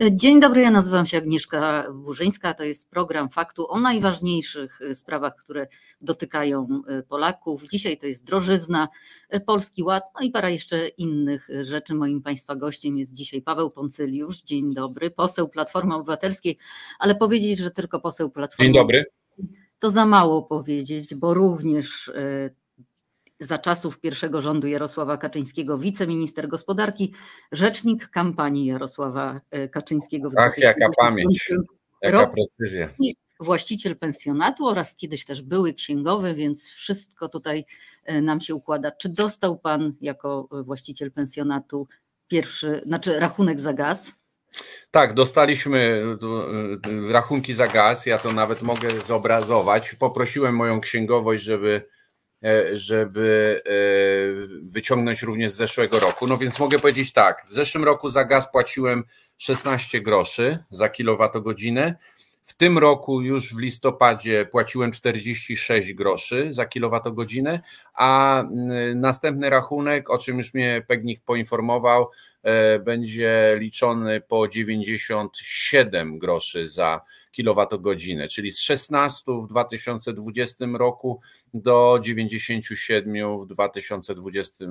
Dzień dobry, ja nazywam się Agnieszka Burzyńska. To jest program faktu o najważniejszych sprawach, które dotykają Polaków. Dzisiaj to jest drożyzna, Polski Ład, no i parę jeszcze innych rzeczy. Moim Państwa gościem jest dzisiaj Paweł Poncyliusz. Dzień dobry, poseł Platformy Obywatelskiej, ale powiedzieć, że tylko poseł Platformy. Dzień dobry. To za mało powiedzieć, bo również za czasów pierwszego rządu Jarosława Kaczyńskiego wiceminister gospodarki, rzecznik kampanii Jarosława e, Kaczyńskiego. W Ach, jaka pamięć, jaka precyzja. Właściciel pensjonatu oraz kiedyś też były księgowy, więc wszystko tutaj e, nam się układa. Czy dostał pan jako właściciel pensjonatu pierwszy, znaczy rachunek za gaz? Tak, dostaliśmy e, rachunki za gaz. Ja to nawet mogę zobrazować. Poprosiłem moją księgowość, żeby E, żeby e, wyciągnąć również z zeszłego roku. No więc mogę powiedzieć tak, w zeszłym roku za gaz płaciłem 16 groszy za kilowatogodzinę, w tym roku już w listopadzie płaciłem 46 groszy za kilowatogodzinę, a następny rachunek, o czym już mnie Pegnik poinformował, e, będzie liczony po 97 groszy za kilowatogodzinę, czyli z 16 w 2020 roku do 97 w 2022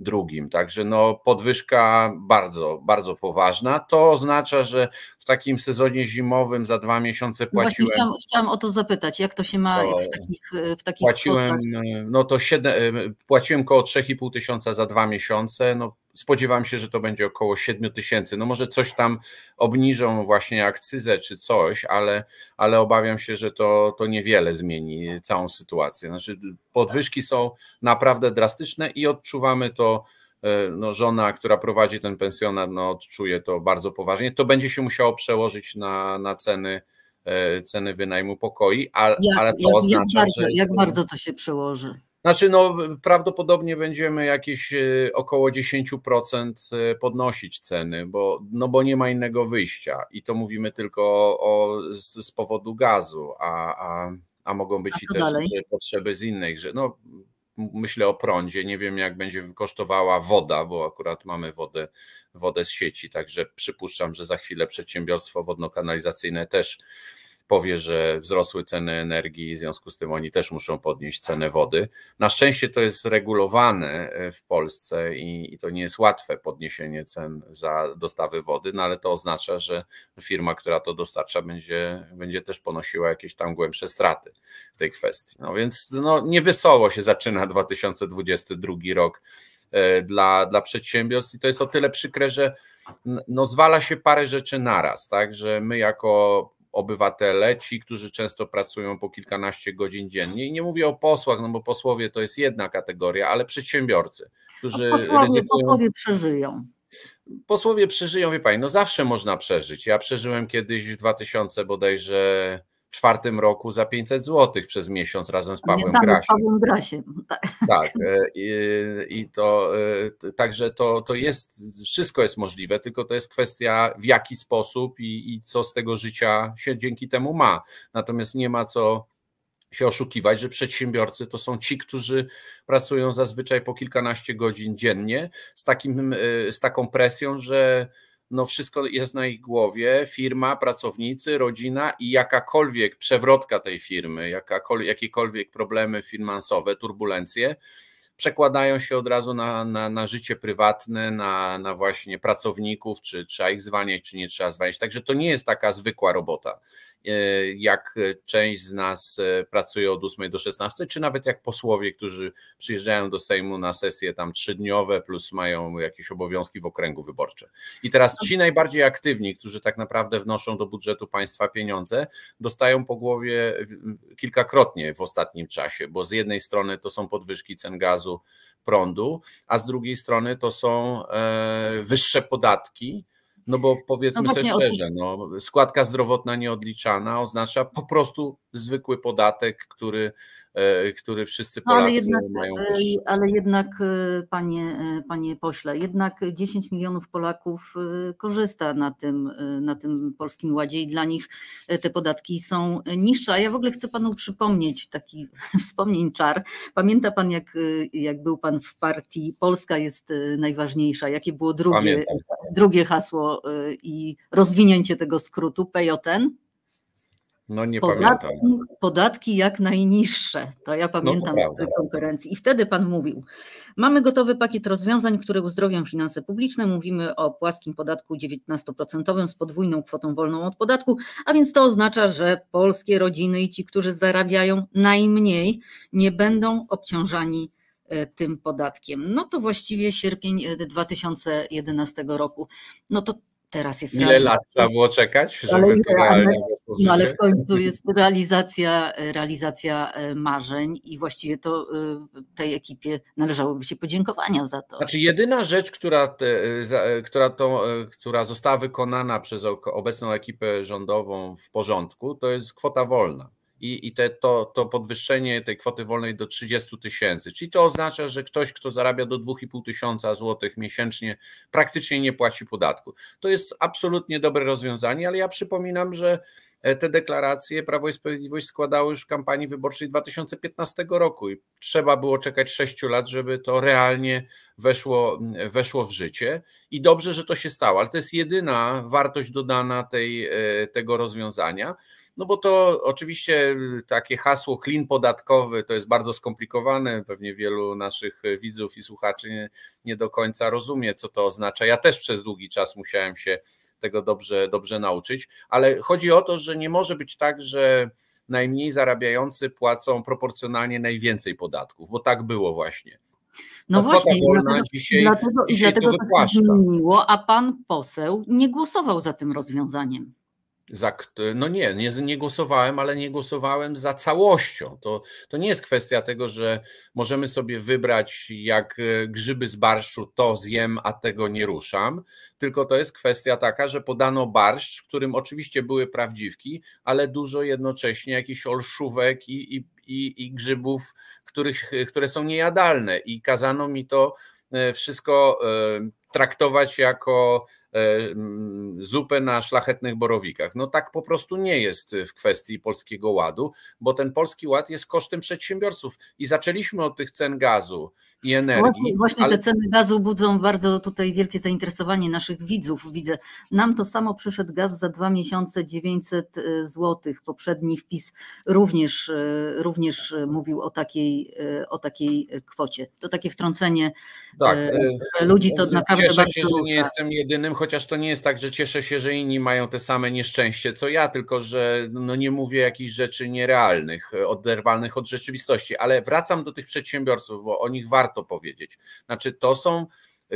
drugim. Także no podwyżka bardzo, bardzo poważna. To oznacza, że takim sezonie zimowym za dwa miesiące no płaciłem. chciałam, chciałam, o to zapytać, jak to się ma w takich, w takich Płaciłem, kwotach? no to 7, płaciłem około 3,5 tysiąca za dwa miesiące. No spodziewam się, że to będzie około 7 tysięcy. No może coś tam obniżą właśnie akcyzę czy coś, ale, ale obawiam się, że to, to niewiele zmieni całą sytuację. Znaczy podwyżki są naprawdę drastyczne i odczuwamy to e, no, żona, która prowadzi ten pensjonat, no, odczuje to bardzo poważnie. To będzie się musiało przełożyć na, na ceny, e, ceny wynajmu pokoi, ale, jak, ale to jak, oznacza, jak bardzo, że... Jak bardzo to się przełoży? Znaczy, no, prawdopodobnie będziemy jakieś e, około 10% e, podnosić ceny, bo, no bo nie ma innego wyjścia i to mówimy tylko o, z, z, powodu gazu, a, a, a mogą być a i też dalej? potrzeby z innych, że no, myślę o prądzie, nie wiem jak będzie kosztowała woda, bo akurat mamy wodę, wodę z sieci, także przypuszczam, że za chwilę przedsiębiorstwo wodno-kanalizacyjne też powie, że wzrosły ceny energii, w związku z tym oni też muszą podnieść cenę wody. Na szczęście to jest regulowane e, w Polsce i, i, to nie jest łatwe podniesienie cen za dostawy wody, no ale to oznacza, że firma, która to dostarcza, będzie, będzie też ponosiła jakieś tam głębsze straty w tej kwestii. No więc no, niewesoło się zaczyna 2022 rok e, dla, dla przedsiębiorstw i to jest o tyle przykre, że no, zwala się parę rzeczy naraz, tak, że my jako obywatele, ci, którzy często pracują po kilkanaście godzin dziennie. I nie mówię o posłach, no bo posłowie to jest jedna kategoria, ale przedsiębiorcy, którzy. posłowie, ryzykują... posłowie przeżyją. Posłowie przeżyją, wie pani, no zawsze można przeżyć. Ja przeżyłem kiedyś w 2000 bodajże czwartym roku za 500 zł przez miesiąc razem z Pawłem Grasiem. Pawłem Grasiem. Tak, tak e, i, i to e, także to, to jest, wszystko jest możliwe, tylko to jest kwestia w jaki sposób i, i co z tego życia się dzięki temu ma. Natomiast nie ma co się oszukiwać, że przedsiębiorcy to są ci, którzy pracują zazwyczaj po kilkanaście godzin dziennie z, takim, e, z taką presją, że no wszystko jest na ich głowie, firma, pracownicy, rodzina i jakakolwiek przewrotka tej firmy, jakakolwiek, jakiekolwiek problemy finansowe, turbulencje, przekładają się od razu na, na, na życie prywatne, na, na właśnie pracowników, czy trzeba ich zwalniać, czy nie trzeba zwalniać. Także to nie jest taka zwykła robota. E, jak część z nas e, pracuje od 8 do 16, czy nawet jak posłowie, którzy przyjeżdżają do Sejmu na sesje tam trzydniowe, plus mają jakieś obowiązki w okręgu wyborczym. I teraz ci najbardziej aktywni, którzy tak naprawdę wnoszą do budżetu państwa pieniądze, dostają po głowie kilkakrotnie w ostatnim czasie, bo z jednej strony to są podwyżki cen gazu, prądu, a z drugiej strony to są e, wyższe podatki, no bo powiedzmy no sobie szczerze, no, składka zdrowotna nieodliczana oznacza po prostu zwykły podatek, który który wszyscy Polacy no, ale jednak, mają. E, ale jednak, e, panie, panie pośle, jednak 10 milionów Polaków korzysta na tym, na tym polskim ładzie i dla nich te podatki są niższe. A ja w ogóle chcę panu przypomnieć taki wspomnień czar. Pamięta pan, jak, jak był pan w partii Polska jest najważniejsza? Jakie było drugie, drugie hasło i rozwinięcie tego skrótu PJN? No nie podatki, pamiętam. Podatki jak najniższe. To ja no pamiętam no z konferencji. I wtedy pan mówił, mamy gotowy pakiet rozwiązań, które uzdrowią finanse publiczne. Mówimy o płaskim podatku 19% z podwójną kwotą wolną od podatku, a więc to oznacza, że polskie rodziny i ci, którzy zarabiają najmniej, nie będą obciążani e, tym podatkiem. No to właściwie sierpień 2011 e, roku. No to teraz jest. Ile lat trzeba było czekać, żeby ale, to realnie No ale w końcu jest realizacja, realizacja e, marzeń i właściwie to e, tej ekipie należałoby się podziękowania za to. Znaczy jedyna rzecz, która, te, e, która, to, która została wykonana przez obecną ekipę rządową w porządku, to jest kwota wolna i, i te, to, to podwyższenie tej kwoty wolnej do 30 tysięcy. Czyli to oznacza, że ktoś, kto zarabia do 2,5 tysiąca złotych miesięcznie, praktycznie nie płaci podatku. To jest absolutnie dobre rozwiązanie, ale ja przypominam, że te deklaracje Prawo i Sprawiedliwość składało już w kampanii wyborczej 2015 roku i trzeba było czekać 6 lat, żeby to realnie weszło, weszło w życie. I dobrze, że to się stało, ale to jest jedyna wartość dodana tej, e, tego rozwiązania. No bo to oczywiście takie hasło klin podatkowy to jest bardzo skomplikowane. Pewnie wielu naszych widzów i słuchaczy nie, nie do końca rozumie, co to oznacza. Ja też przez długi czas musiałem się tego dobrze, dobrze nauczyć, ale chodzi o to, że nie może być tak, że najmniej zarabiający płacą proporcjonalnie najwięcej podatków, bo tak było właśnie. No właśnie, dlatego, dzisiaj, dlatego, dzisiaj dlatego to tak zmieniło, a pan poseł nie głosował za tym rozwiązaniem. Za, no nie, nie, nie głosowałem, ale nie głosowałem za całością. To, to nie jest kwestia tego, że możemy sobie wybrać jak e, grzyby z barszczu, to zjem, a tego nie ruszam, tylko to jest kwestia taka, że podano barszcz, w którym oczywiście były prawdziwki, ale dużo jednocześnie jakichś olszówek i, i, i, i grzybów, których, które są niejadalne i kazano mi to e, wszystko e, traktować jako zupę na szlachetnych borowikach. No tak po prostu nie jest w kwestii polskiego ładu, bo ten polski ład jest kosztem przedsiębiorców i zaczęliśmy od tych cen gazu i energii. Właśnie, ale... te ceny gazu budzą bardzo tutaj wielkie zainteresowanie naszych widzów. Widzę, nam to samo przyszedł gaz za dwa miesiące 900 e, zł. Poprzedni wpis również, e, również mówił o takiej, o takiej kwocie. To takie wtrącenie tak, ludzi to naprawdę Cieszę się, że nie jestem jedynym, chociaż to nie jest tak, że cieszę się, że inni mają te same nieszczęście co ja, tylko że no nie mówię jakichś rzeczy nierealnych, oderwalnych od rzeczywistości, ale wracam do tych przedsiębiorców, bo o nich warto powiedzieć. Znaczy, to są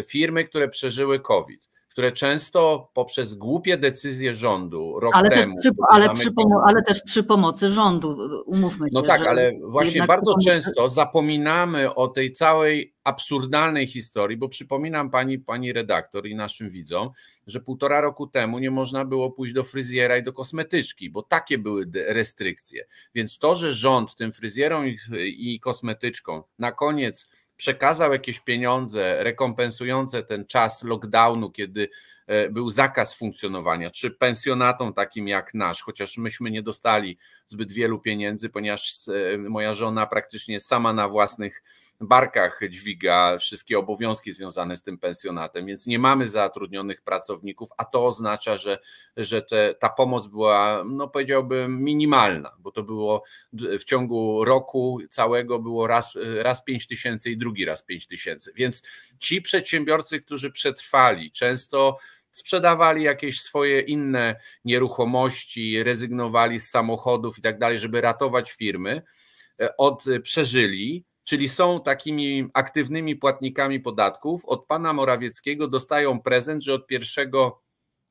firmy, które przeżyły COVID które często poprzez głupie decyzje rządu rok ale temu. Też przy, ale, przy ale też przy pomocy rządu, umówmy no się. No tak, ale właśnie bardzo często zapominamy o tej całej absurdalnej historii, bo przypominam pani, pani redaktor i naszym widzom, że półtora roku temu nie można było pójść do fryzjera i do kosmetyczki, bo takie były restrykcje. Więc to, że rząd tym fryzjerom i, i kosmetyczkom na koniec przekazał jakieś pieniądze rekompensujące ten czas lockdownu, kiedy e, był zakaz funkcjonowania, czy pensjonatom takim jak nasz, chociaż myśmy nie dostali zbyt wielu pieniędzy, ponieważ e, moja żona praktycznie sama na własnych barkach dźwiga wszystkie obowiązki związane z tym pensjonatem, więc nie mamy zatrudnionych pracowników, a to oznacza, że, że te, ta pomoc była, no powiedziałbym, minimalna, bo to było w ciągu roku całego było raz, raz 5 tysięcy i drugi raz 5 tysięcy. Więc ci przedsiębiorcy, którzy przetrwali, często sprzedawali jakieś swoje inne nieruchomości, rezygnowali z samochodów i tak dalej, żeby ratować firmy, e, od przeżyli, czyli są takimi aktywnymi płatnikami podatków. Od pana Morawieckiego dostają prezent, że od 1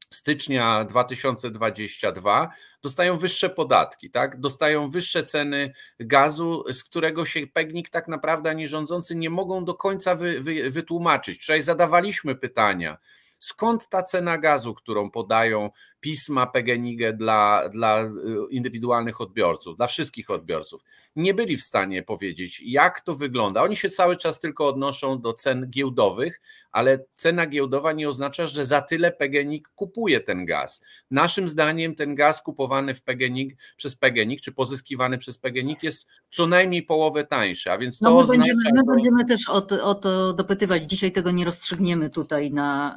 stycznia 2022 dostają wyższe podatki, tak? dostają wyższe ceny gazu, z którego się Pegnik tak naprawdę ani rządzący nie mogą do końca wy, wy, wytłumaczyć. Wczoraj zadawaliśmy pytania, skąd ta cena gazu, którą podają pisma PGNiG dla, dla indywidualnych odbiorców, dla wszystkich odbiorców. Nie byli w stanie powiedzieć, jak to wygląda. Oni się cały czas tylko odnoszą do cen giełdowych, ale cena giełdowa nie oznacza, że za tyle PGNiG kupuje ten gaz. Naszym zdaniem ten gaz kupowany w PGNiG, przez PGNiG, czy pozyskiwany przez PGNiG jest co najmniej połowę tańszy, a więc to no my oznacza... Będziemy, my będziemy też o to, o to dopytywać. Dzisiaj tego nie rozstrzygniemy tutaj na...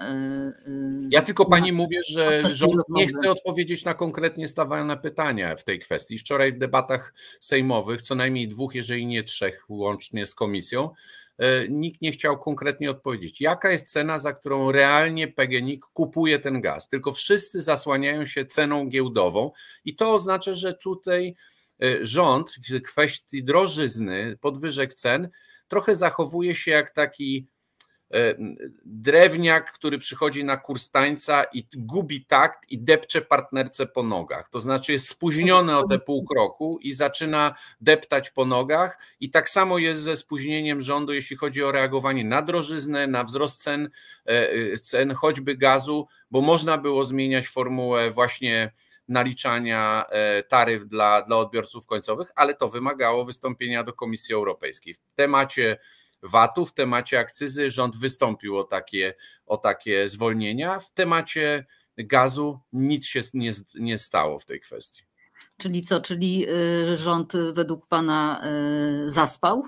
Yy, ja tylko pani na, mówię, że rząd nie chce odpowiedzieć na konkretnie stawiane pytania w tej kwestii. Wczoraj w debatach sejmowych, co najmniej dwóch, jeżeli nie trzech, łącznie z komisją, E, nikt nie chciał konkretnie odpowiedzieć, jaka jest cena, za którą realnie PGNiG kupuje ten gaz. Tylko wszyscy zasłaniają się ceną giełdową i to oznacza, że tutaj e, rząd w kwestii drożyzny, podwyżek cen, trochę zachowuje się jak taki drewniak, który przychodzi na kurs tańca i gubi takt i depcze partnerce po nogach. To znaczy jest spóźniony o te pół kroku i zaczyna deptać po nogach i tak samo jest ze spóźnieniem rządu, jeśli chodzi o reagowanie na drożyznę, na wzrost cen, e, e, cen choćby gazu, bo można było zmieniać formułę właśnie naliczania taryf dla, dla odbiorców końcowych, ale to wymagało wystąpienia do Komisji Europejskiej. W temacie VAT-u, w temacie akcyzy rząd wystąpił o takie, o takie zwolnienia. W temacie gazu nic się nie, nie stało w tej kwestii. Czyli co, czyli y, rząd według Pana y, zaspał?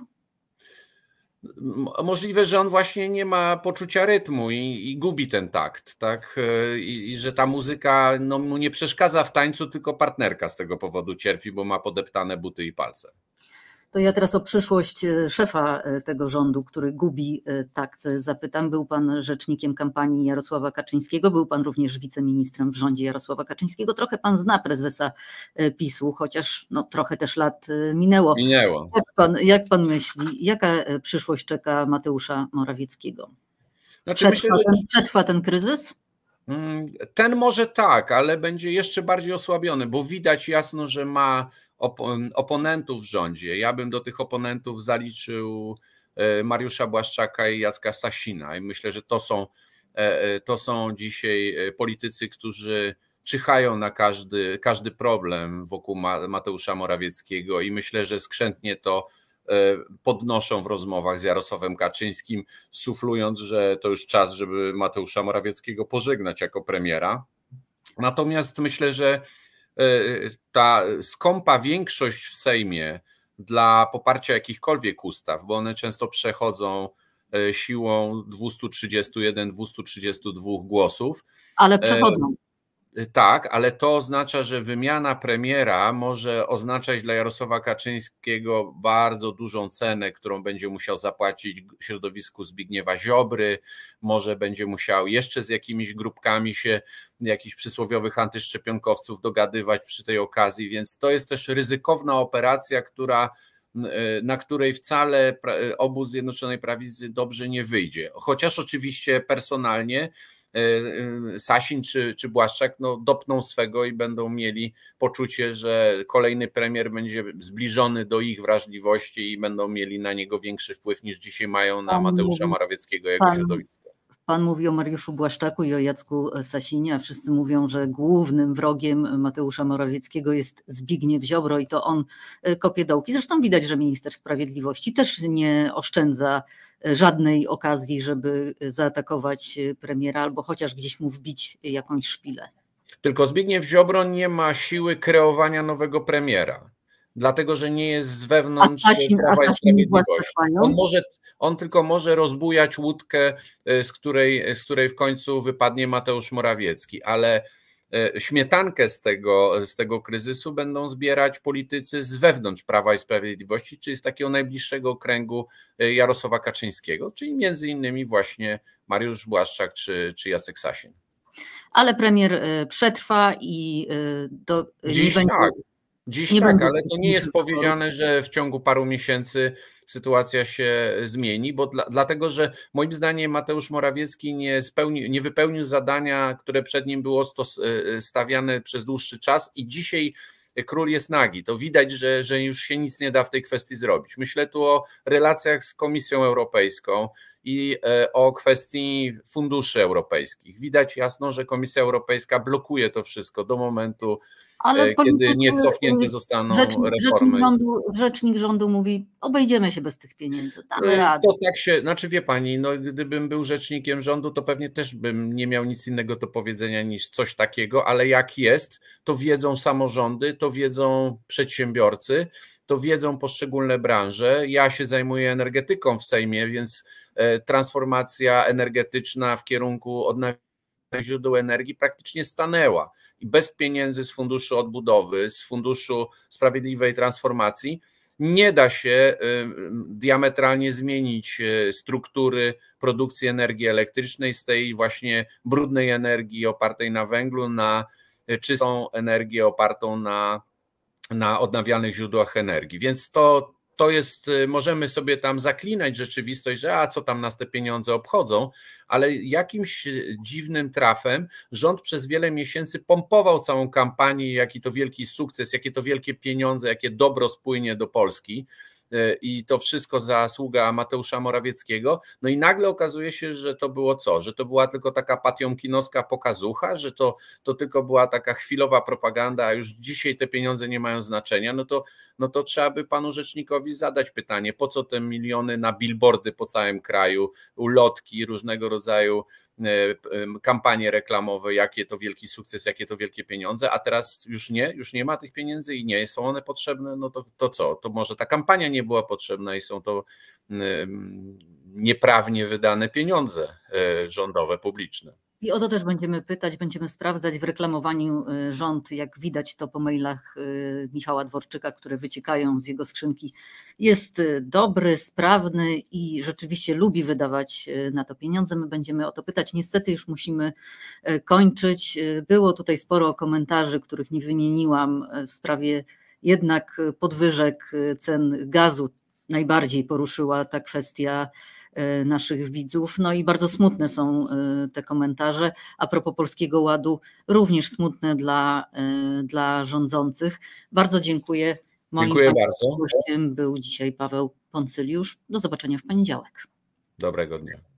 Możliwe, że on właśnie nie ma poczucia rytmu i, i gubi ten takt, tak? Y, I, I, że ta muzyka no, mu nie przeszkadza w tańcu, tylko partnerka z tego powodu cierpi, bo ma podeptane buty i palce. To ja teraz o przyszłość e, szefa e, tego rządu, który gubi e, takt, zapytam. Był pan rzecznikiem kampanii Jarosława Kaczyńskiego, był pan również wiceministrem w rządzie Jarosława Kaczyńskiego. Trochę pan zna prezesa PiSu, chociaż no, trochę też lat minęło. Minęło. Jak pan, jak pan myśli, jaka przyszłość czeka Mateusza Morawieckiego? Znaczy, przetrwa, myślę, że... ten, przetrwa ten kryzys? Mm, ten może tak, ale będzie jeszcze bardziej osłabiony, bo widać jasno, że ma oponentów w rządzie. Ja bym do tych oponentów zaliczył e, Mariusza Błaszczaka i Jacka Sasina i myślę, że to są, e, e, to są dzisiaj politycy, którzy czyhają na każdy, każdy problem wokół Mateusza Morawieckiego i myślę, że skrzętnie to podnoszą w rozmowach z Jarosławem Kaczyńskim, suflując, że to już czas, żeby Mateusza Morawieckiego pożegnać jako premiera. Natomiast myślę, że ta skąpa większość w Sejmie dla poparcia jakichkolwiek ustaw, bo one często przechodzą e, siłą 231-232 głosów. Ale e, przechodzą. Tak, ale to oznacza, że wymiana premiera może oznaczać dla Jarosława Kaczyńskiego bardzo dużą cenę, którą będzie musiał zapłacić środowisku Zbigniewa Ziobry, może będzie musiał jeszcze z jakimiś grupkami się, jakichś przysłowiowych antyszczepionkowców dogadywać przy tej okazji, więc to jest też ryzykowna operacja, która na której wcale obóz Zjednoczonej Prawicy dobrze nie wyjdzie. Chociaż oczywiście personalnie Sasin czy, czy Błaszczak no, dopną swego i będą mieli poczucie, że kolejny premier będzie zbliżony do ich wrażliwości i będą mieli na niego większy wpływ niż dzisiaj mają na Mateusza Morawieckiego jako środowisko. Pan mówi o Mariuszu Błaszczaku i o Jacku Sasinie, a wszyscy mówią, że głównym wrogiem Mateusza Morawieckiego jest Zbigniew Ziobro i to on e, kopie dołki. Zresztą widać, że minister sprawiedliwości też nie oszczędza e, żadnej okazji, żeby zaatakować premiera albo chociaż gdzieś mu wbić jakąś szpilę. Tylko Zbigniew Ziobro nie ma siły kreowania nowego premiera dlatego że nie jest z wewnątrz Prawa i Sprawiedliwości. On może, on tylko może rozbujać łódkę, e, z której, z której w końcu wypadnie Mateusz Morawiecki, ale e, śmietankę z tego, z tego kryzysu będą zbierać politycy z wewnątrz Prawa i Sprawiedliwości, czyli z takiego najbliższego kręgu e, Jarosława Kaczyńskiego, czyli między innymi właśnie Mariusz Błaszczak czy, czy Jacek Sasin. Ale premier przetrwa i do, Dziś nie tak. Dziś nie tak, ale to nie jest powiedziane, że w ciągu paru miesięcy sytuacja się zmieni, bo dla, dlatego, że moim zdaniem Mateusz Morawiecki nie, spełni, nie wypełnił zadania, które przed nim było stos, e, e, stawiane przez dłuższy czas i dzisiaj król jest nagi. To widać, że, że już się nic nie da w tej kwestii zrobić. Myślę tu o relacjach z Komisją Europejską i o kwestii funduszy europejskich. Widać jasno, że Komisja Europejska blokuje to wszystko do momentu, ale kiedy nie cofnięte zostaną rzecznik, reformy. Rzecznik rządu, rzecznik rządu mówi, obejdziemy się bez tych pieniędzy, damy radę. To tak się, znaczy wie pani, no gdybym był rzecznikiem rządu, to pewnie też bym nie miał nic innego do powiedzenia niż coś takiego, ale jak jest, to wiedzą samorządy, to wiedzą przedsiębiorcy, to wiedzą poszczególne branże. Ja się zajmuję energetyką w Sejmie, więc e, transformacja energetyczna w kierunku odnawialnych źródeł energii praktycznie stanęła. I bez pieniędzy z funduszu odbudowy, z funduszu sprawiedliwej transformacji, nie da się e, diametralnie zmienić e, struktury produkcji energii elektrycznej z tej właśnie brudnej energii opartej na węglu na czystą energię opartą na na odnawialnych źródłach energii. Więc to, to jest, y, możemy sobie tam zaklinać rzeczywistość, że a co tam nas te pieniądze obchodzą, ale jakimś dziwnym trafem rząd przez wiele miesięcy pompował całą kampanię, jaki to wielki sukces, jakie to wielkie pieniądze, jakie dobro spłynie do Polski. E, i to wszystko zasługa Mateusza Morawieckiego. No i nagle okazuje się, że to było co? Że to była tylko taka patiomkinowska pokazucha, że to, to tylko była taka chwilowa propaganda, a już dzisiaj te pieniądze nie mają znaczenia. No to, no to trzeba by panu rzecznikowi zadać pytanie, po co te miliony na billboardy po całym kraju, ulotki, różnego rodzaju kampanie reklamowe, jakie to wielki sukces, jakie to wielkie pieniądze, a teraz już nie, już nie ma tych pieniędzy i nie są one potrzebne, no to, to co? To może ta kampania nie była potrzebna i są to nieprawnie wydane pieniądze e, rządowe, publiczne. I o to też będziemy pytać, będziemy sprawdzać w reklamowaniu y, rząd, jak widać to po mailach y, Michała Dworczyka, które wyciekają z jego skrzynki, jest y, dobry, sprawny i rzeczywiście lubi wydawać na to pieniądze. My będziemy o to pytać. Niestety już musimy kończyć. Było tutaj sporo komentarzy, których nie wymieniłam w sprawie jednak podwyżek cen gazu. Najbardziej poruszyła ta kwestia naszych widzów. No i bardzo smutne są e, te komentarze. A propos Polskiego Ładu, również smutne dla, e, dla rządzących. Bardzo dziękuję. Moim dziękuję bardzo. gościem był dzisiaj Paweł Poncyliusz. Do zobaczenia w poniedziałek. Dobrego dnia.